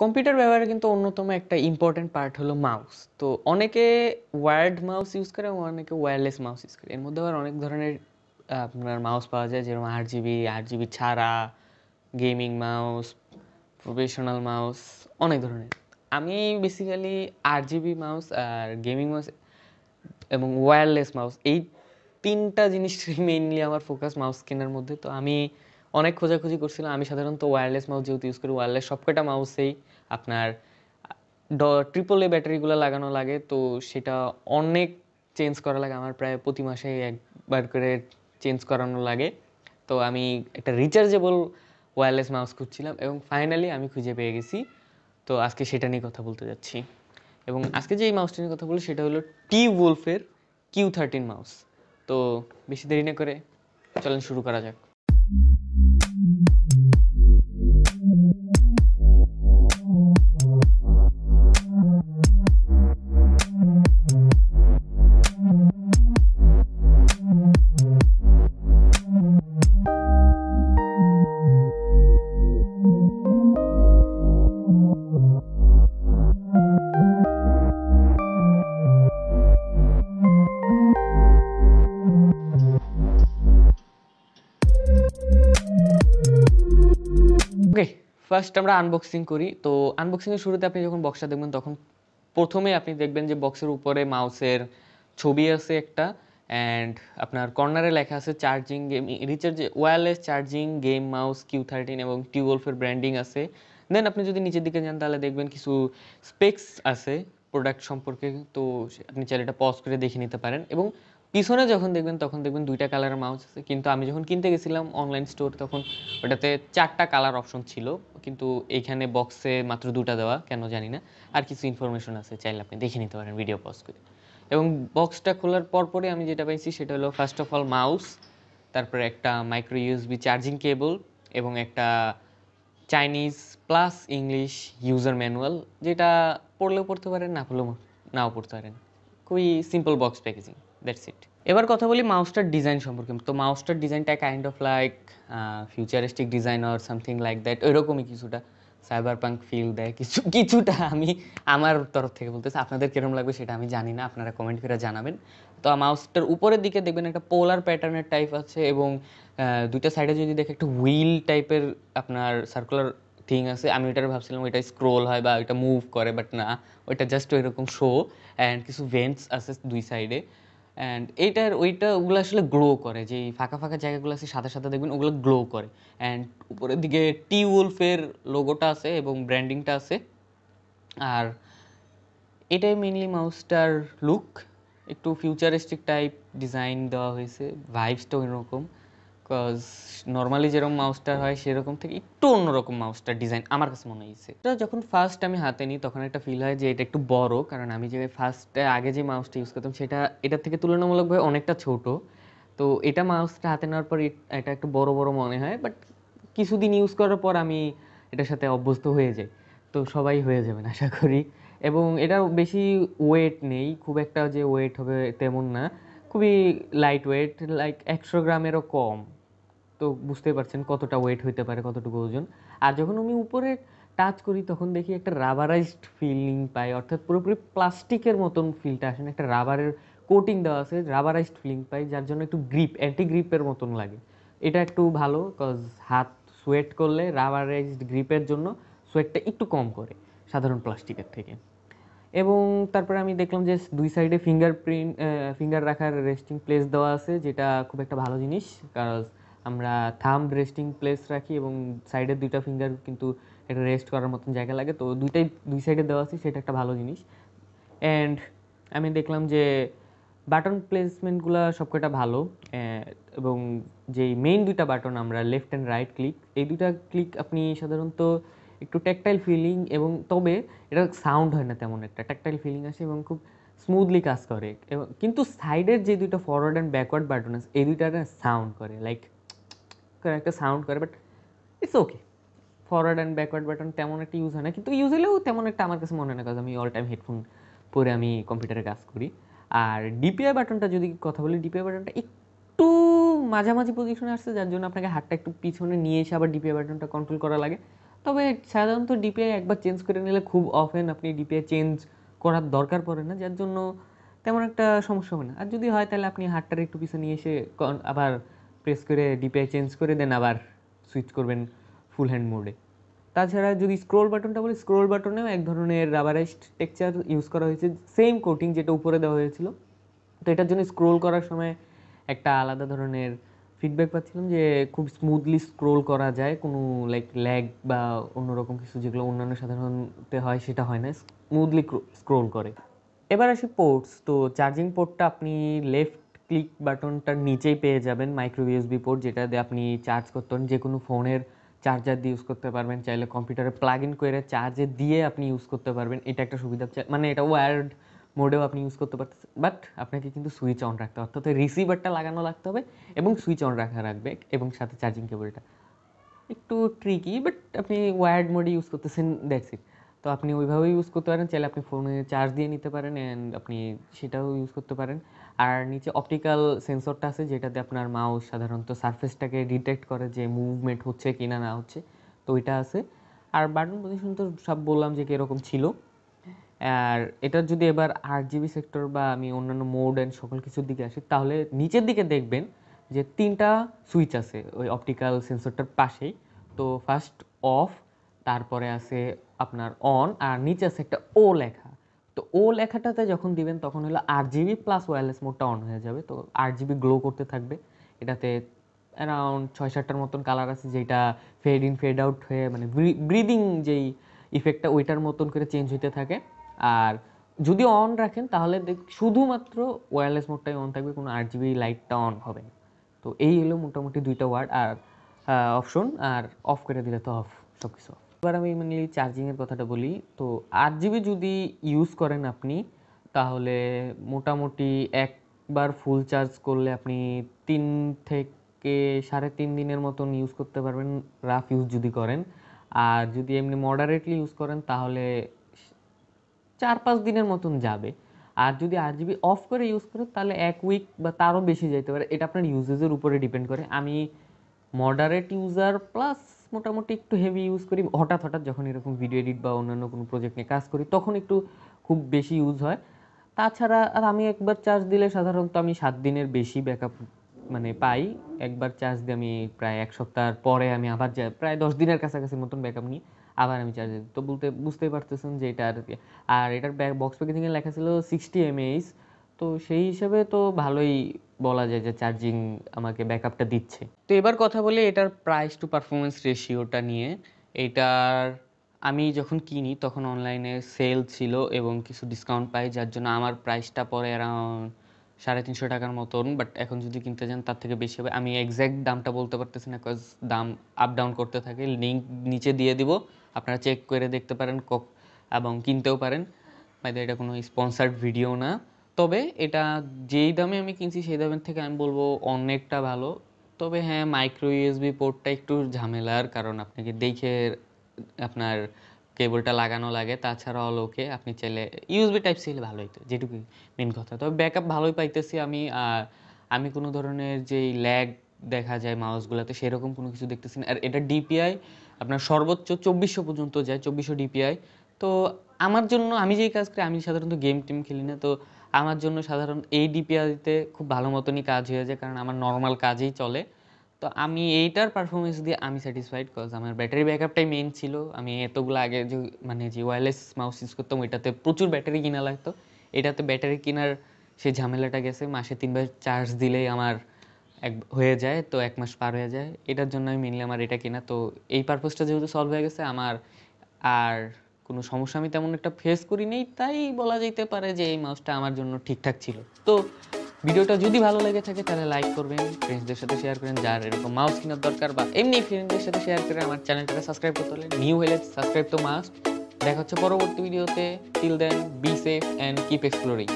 Computer ব্যবহারে কিন্তু অন্যতম একটা ইম্পর্টেন্ট পার্ট হলো মাউস তো অনেকে ওয়ার্ড মাউস ইউজ করে এবং অনেকে ওয়্যারলেস মাউস ইউজ করে। এর মধ্যে আবার অনেক ধরনের আপনার মাউস পাওয়া যায় যেরকম আট জিবি আট জিবি ছাড়া গেমিং মাউস প্রফেশনাল মাউস অনেক ধরনের। আমি বেসিক্যালি আট জিবি মাউস আর গেমিং মাউস এবং ওয়্যারলেস মাউস এই তিনটা জিনিস মেইনলি আমার ফোকাস মাউস কেনার মধ্যে। তো আমি অনেক খোঁজাখুঁজি করছিলাম। আমি সাধারণত ওয়্যারলেস মাউস যেহেতু ইউজ করি ওয়্যারলেস সবকটা মাউসেই আপনার ড ট্রিপল এ ব্যাটারিগুলো লাগানো লাগে। তো সেটা অনেক চেঞ্জ করা লাগে। আমার প্রায় প্রতি মাসে একবার করে চেঞ্জ করানো লাগে। তো আমি একটা রিচার্জেবল ওয়্যারলেস মাউস খুঁজছিলাম এবং ফাইনালি আমি খুঁজে পেয়ে গেছি। তো আজকে সেটা নিয়ে কথা বলতে যাচ্ছি। এবং আজকে যে এই মাউসটা নিয়ে কথা বলি, সেটা হলো টি উলফের কিউ থার্টিন মাউস তো বেশি দেরি না করে চলেন শুরু করা যাক। ফার্স্ট আমরা আনবক্সিং করি। তো আনবক্সিংয়ের শুরুতে আপনি যখন বক্সটা দেখবেন, তখন প্রথমে আপনি দেখবেন যে বক্সের উপরে মাউসের ছবি আছে একটা অ্যান্ড আপনার কর্নারে লেখা আছে charging game recharge wireless charging game mouse Q thirteen এবং টিউবলফের ব্র্যান্ডিং আছে। দেন আপনি যদি নিচের দিকে যান, তাহলে দেখবেন কিছু স্পেক্স আছে প্রোডাক্ট সম্পর্কে। তো আপনি চাইলে এটা পজ করে দেখে নিতে পারেন। এবং পিছনে যখন দেখবেন, তখন দেখবেন দুইটা কালারের মাউস আছে। কিন্তু আমি যখন কিনতে গেছিলাম অনলাইন স্টোর তখন ওটাতে চারটা কালার অপশন ছিল। কিন্তু এইখানে বক্সে মাত্র দুটা দেওয়া, কেন জানি না। আর কিছু ইনফরমেশন আছে, চাইলে আপনি দেখে নিতে পারেন ভিডিও পজ করে। এবং বক্সটা খোলার পরপরই আমি যেটা পাইছি, সেটা হলো ফার্স্ট অফ অল মাউস তারপরে একটা মাইক্রো ইউএসবি চার্জিং কেবল এবং একটা Chinese plus English user manual যেটা পড়লেও পড়তে পারেন, না পড়লেও, নাও পড়তে পারেন। খুবই simple box packaging that's it এবার কথা বলি মাউসটার ডিজাইন সম্পর্কে। তো মাউসটার ডিজাইনটা kind of like futuristic design or something like that ওইরকমই কিছুটা। সাইবার পাঙ্ক ফিল দেয় কিছু, কিছুটা আমি আমার তরফ থেকে বলতেছি আপনাদের কীরকম লাগবে সেটা আমি জানি না, আপনারা কমেন্ট করে জানাবেন। তো মাউসটার উপরের দিকে দেখবেন একটা পোলার প্যাটার্নের টাইপ আছে এবং দুইটা সাইডে যদি দেখে একটা হুইল টাইপের আপনার সার্কুলার থিং আছে, আমি ওইটার ভাবছিলাম ওইটা স্ক্রোল হয় বা ওইটা মুভ করে বাট না, ওইটা জাস্ট ওইরকম শো অ্যান্ড কিছু ভেন্টস আছে দুই সাইডে অ্যান্ড এইটার, ওইটা ওগুলো আসলে গ্লো করে যে ফাঁকা ফাঁকা জায়গাগুলো আছে, সাদা সাদা দেখবেন ওগুলো গ্লো করে। অ্যান্ড উপরের দিকে টি উলফের লোগোটা আছে এবং ব্র্যান্ডিংটা আছে। আর এটাই মেনলি মাউসটার লুক একটু ফিউচারিস্টিক টাইপ ডিজাইন দেওয়া হয়েছে ভাইবসটা এরকম। বিকজ নর্মালি যেরকম মাউসটা হয়, সেরকম থেকে একটু অন্যরকম মাউসটার ডিজাইন আমার কাছে মনে হয়েছে। এটা যখন ফার্স্ট আমি হাতে নিই, তখন একটা ফিল হয় যে এটা একটু বড়, কারণ আমি যে ফার্স্ট আগে যে মাউসটা ইউজ করতাম, সেটা এটার থেকে তুলনামূলকভাবে অনেকটা ছোট। তো এটা মাউসটা হাতে নেওয়ার পর এটা একটু বড় বড় মনে হয় বাট কিছুদিন ইউজ করার পর আমি এটার সাথে অভ্যস্ত হয়ে যাই। তো সবাই হয়ে যাবেন, আশা করি। এবং এটা বেশি ওয়েট নেই, খুব একটা যে ওয়েট হবে তেমন না। খুবই লাইট ওয়েট লাইক একশো গ্রামেরও কম। তো বুঝতেই পারছেন কতটা ওয়েট হইতে পারে, কতটুকু ওজন। আর যখন আমি উপরে টাচ করি, তখন দেখি একটা রাবারাইজড ফিলিং পাই। অর্থাৎ পুরোপুরি প্লাস্টিকের মতন ফিলটা আসে না, একটা রাবারের কোটিং দেওয়া আছে রাবারাইজড ফিলিং পাই, যার জন্য একটু গ্রিপ অ্যান্টি গ্রিপের মতন লাগে। এটা একটু ভালো কজ হাত সোয়েট করলে রাবারাইজড গ্রিপের জন্য সোয়েটটা একটু কম করে, সাধারণ প্লাস্টিকের থেকে। এবং তারপরে আমি দেখলাম যে দুই সাইডে ফিঙ্গারপ্রিন্ট ফিঙ্গার রাখার রেস্টিং প্লেস দেওয়া আছে, যেটা খুব একটা ভালো জিনিস কারণ আমরা থাম রেস্টিং প্লেস রাখি এবং সাইডের দুইটা ফিঙ্গার কিন্তু একটা রেস্ট করার মতন জায়গা লাগে। তো দুইটাই, দুই সাইডে দেওয়া আছে, সেটা একটা ভালো জিনিস। অ্যান্ড আমি দেখলাম যে বাটন প্লেসমেন্টগুলো সবকটা ভালো এবং যেই মেইন দুইটা বাটন আমরা লেফট অ্যান্ড রাইট ক্লিক এই দুইটা ক্লিক আপনি সাধারণত একটু ট্যাকটাইল ফিলিং এবং তবে এটা সাউন্ড হয় না তেমন একটা ট্যাকটাইল ফিলিং আসে এবং খুব স্মুথলি কাজ করে। এবং কিন্তু সাইডের যে দুইটা ফরওয়ার্ড অ্যান্ড ব্যাকওয়ার্ড বাটন আছে, এই দুইটা সাউন্ড করে লাইক একটা সাউন্ড করে but it's okay forward and backward button তেমন একটা ইউজ হয় না, কিন্তু ইউজ হলেও তেমন একটা আমার কাছে মনে হয় না কাজ আমি অল টাইম হেডফোন পরে আমি কম্পিউটারে কাজ করি। আর ডিপিআই বাটনটা যদি কথা বলি ডিপিআই বাটনটা একটু মাঝামাঝি পজিশনে আসছে, যার জন্য আপনাকে হাতটা একটু পিছনে নিয়ে এসে আবার ডিপিআই বাটনটা কন্ট্রোল করা লাগে। তবে সাধারণত ডিপিআই একবার চেঞ্জ করে নিলে খুব অফেন আপনি ডিপিআই চেঞ্জ করার দরকার পড়ে না, যার জন্য তেমন একটা সমস্যা হবে না। আর যদি হয়, তাহলে আপনি হাতটার একটু পিছনে নিয়ে এসে আবার প্রেস করে ডিপিআই চেঞ্জ করে দেন আবার সুইচ করবেন ফুল হ্যান্ড মোডে তাছাড়া যদি স্ক্রোল বাটনটা বলি স্ক্রোল বাটনেও এক ধরনের রাবারাইজড টেক্সচার ইউজ করা হয়েছে। সেম কোটিং যেটা উপরে দেওয়া হয়েছিল। তো এটার জন্য স্ক্রোল করার সময় একটা আলাদা ধরনের ফিডব্যাক পাচ্ছিলাম যে খুব স্মুথলি স্ক্রোল করা যায়। কোনো লাইক ল্যাগ বা অন্যরকম কিছু যেগুলো অন্যান্য সাধারণতে হয়, সেটা হয় না। স্মুথলি স্ক্রোল করে। এবার আসি পোর্টস তো চার্জিং পোর্টটা আপনি লেফট ক্লিক বাটনটার নিচেই পেয়ে যাবেন মাইক্রো ইউএসবি পোর্ট যেটা দিয়ে আপনি চার্জ করতে পারেন। যে কোনো ফোনের চার্জার দিয়ে ইউজ করতে পারবেন। চাইলে কম্পিউটারে প্লাগ ইন করে চার্জে দিয়ে আপনি ইউজ করতে পারবেন। এটা একটা সুবিধা। মানে এটা ওয়ার্ড মোডেও আপনি ইউজ করতে পারতেছেন। বাট আপনাকে কিন্তু সুইচ অন রাখতে হবে। অর্থাৎ রিসিভারটা লাগানো রাখতে হবে এবং সুইচ অন রাখা রাখবে এবং সাথে চার্জিং কেবলটা একটু ট্রিকি বাট আপনি ওয়ার্ড মোডে ইউজ করতেছেন দ্যাটস ইট তো আপনি ওইভাবে ইউজ করতে পারেন। চাইলে আপনি ফোনে চার্জ দিয়ে নিতে পারেন অ্যান্ড আপনি সেটাও ইউজ করতে পারেন। আর নিচে অপটিক্যাল সেন্সরটা আছে, যেটাতে আপনার মাউস সাধারণত সারফেসটাকে ডিটেক্ট করে যে মুভমেন্ট হচ্ছে কি না না হচ্ছে, তো ওইটা আছে। আর বাটন পজিশন তো সব বললাম যে কীরকম ছিল। আর এটার যদি এবার আট জিবি সেক্টর বা আমি অন্যান্য মোড অ্যান্ড সকল কিছুর দিকে আসি, তাহলে নিচের দিকে দেখবেন যে তিনটা সুইচ আছে ওই অপটিক্যাল সেন্সরটার পাশেই। তো ফার্স্ট অফ তারপরে আছে আপনার অন আর নিচে আছে একটা ও লেখা। তো ও লেখাটাতে যখন দিবেন, তখন হলো আট জিবি প্লাস ওয়্যারলেস মোডটা অন হয়ে যাবে। তো আট জিবি গ্লো করতে থাকবে। এটাতে অ্যারাউন্ড ছয় সাতটার মতন কালার আছে, যেটা ফেড ইন ফেড আউট হয়ে মানে ব্রিদিং যেই ইফেক্টটা ওইটার মতন করে চেঞ্জ হইতে থাকে। আর যদি অন রাখেন, তাহলে দেখ- শুধুমাত্র ওয়্যারলেস মোডটাই অন থাকবে, কোনো আট জিবি লাইটটা অন হবে না। তো এই হলো মোটামুটি দুইটা ওয়ার্ড আর অপশন আর অফ করে দিলে তো অফ সব কিছু এবার আমি মেনলি চার্জিংয়ের কথাটা বলি। তো আট জিবি যদি ইউজ করেন আপনি, তাহলে মোটামুটি একবার ফুল চার্জ করলে আপনি তিন থেকে সাড়ে তিন দিনের মতন ইউজ করতে পারবেন রাফ ইউজ যদি করেন। আর যদি এমনি মডারেটলি ইউজ করেন, তাহলে চার পাঁচ দিনের মতন যাবে। আর যদি আট জিবি অফ করে ইউজ করেন, তাহলে এক উইক বা তারও বেশি যেতে পারে। এটা আপনার ইউজেজের উপরে ডিপেন্ড করে। আমি মডারেট ইউজার প্লাস মোটামুটি একটু হেভি ইউজ করি। হঠাৎ হঠাৎ যখন এরকম ভিডিও এডিট বা অন্যান্য কোনো প্রজেক্ট নিয়ে কাজ করি, তখন একটু খুব বেশি ইউজ হয়। তাছাড়া, আর আমি একবার চার্জ দিলে সাধারণত আমি সাত দিনের বেশি ব্যাকআপ মানে পাই। একবার চার্জ দিয়ে আমি প্রায় এক সপ্তাহ পরে আমি আবার যাই প্রায় দশ দিনের কাছাকাছি মতন ব্যাকআপ নিই আবার আমি চার্জ দিই। তো বলতে, বুঝতেই পারতেছেন যে এটা আর আর এটার ব্যাক বক্স প্যাকেজিংয়ে লেখা ছিল সিক্সটি এমএইচ তো সেই হিসেবে তো ভালোই বলা যায় যে চার্জিং আমাকে ব্যাকআপটা দিচ্ছে। তো এবার কথা বলি এটার প্রাইস টু পারফরমেন্স রেশিওটা নিয়ে। এটার আমি যখন কিনি তখন অনলাইনে সেল ছিল এবং কিছু ডিসকাউন্ট পাই, যার জন্য আমার প্রাইসটা পরে অ্যারাউন্ড সাড়ে তিনশো টাকার মতন। বাট এখন যদি কিনতে যান, তার থেকে বেশি হবে। আমি এক্স্যাক্ট দামটা বলতে পারতেছি না কজ দাম আপ ডাউন করতে থাকে। লিঙ্ক নিচে দিয়ে দিব। আপনারা চেক করে দেখতে পারেন এবং কিনতেও পারেন। বাইদে এটা কোনো স্পন্সার্ড ভিডিও না। তবে এটা যেই দামে আমি কিনছি, সেই দামের থেকে আমি বলব অনেকটা ভালো। তবে হ্যাঁ মাইক্রো ইউএসবি পোর্টটা একটু ঝামেলার কারণ আপনাকে দেখে আপনার কেবলটা লাগানো লাগে। তাছাড়া অল ওকে আপনি চাইলে ইউএসবি টাইপ সি হলে ভালো হতো যেটুকু মেন কথা। তবে ব্যাকআপ ভালোই পাইতেছি আমি। আর আমি কোনো ধরনের যেই ল্যাগ দেখা যায় মাউসগুলোতে সেরকম কোনো কিছু দেখতেছি না। আর এটা ডিপিআই আপনার সর্বোচ্চ চব্বিশশো পর্যন্ত যায়, চব্বিশশো ডিপিআই তো আমার জন্য, আমি যেই কাজ করি, আমি সাধারণত গেম টেম খেলি না। তো আমার জন্য সাধারণ এই ডিপিআইতে খুব ভালো মতনই কাজ হয়ে যায়, কারণ আমার নর্মাল কাজেই চলে। তো আমি এইটার পারফরমেন্স দিয়ে আমি স্যাটিসফাইড কজ আমার ব্যাটারি ব্যাকআপটাই মেইন ছিল। আমি এতগুলো আগে যে মানে যে ওয়্যারলেস মাউস ইউজ করতাম, ওইটাতে প্রচুর ব্যাটারি কিনা লাগতো। এটাতে ব্যাটারি কেনার সেই ঝামেলাটা গেছে, মাসে তিনবার চার্জ দিলেই আমার এক, হয়ে যায়, তো এক মাস পার হয়ে যায়। এটার জন্য আমি মেনলি আমার এটা কেনা। তো এই পারপোজটা যেহেতু সলভ হয়ে গেছে, আমার আর কোনো সমস্যা আমি তেমন একটা ফেস করি নেই তাই বলা যেতে পারে যে এই মাউসটা আমার জন্য ঠিকঠাক ছিল। তো ভিডিওটা যদি ভালো লেগে থাকে তাহলে লাইক করবেন ফ্রেন্ডসদের সাথে শেয়ার করেন, যার এরকম মাউস কেনার দরকার বা এমনি ফ্রেন্ডসদের সাথে শেয়ার করে আমার চ্যানেলটাকে সাবস্ক্রাইব করতে হলে নিউ হলে সাবস্ক্রাইব তো মাস্ট দেখা হচ্ছে পরবর্তী ভিডিওতে till then be safe and keep exploring